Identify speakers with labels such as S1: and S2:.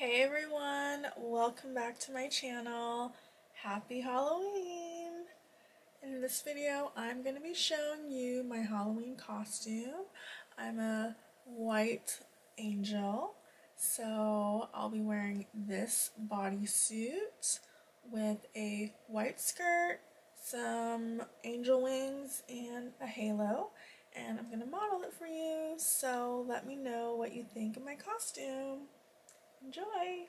S1: Hey everyone, welcome back to my channel. Happy Halloween! In this video, I'm going to be showing you my Halloween costume. I'm a white angel, so I'll be wearing this bodysuit with a white skirt, some angel wings, and a halo. And I'm going to model it for you, so let me know what you think of my costume. Enjoy!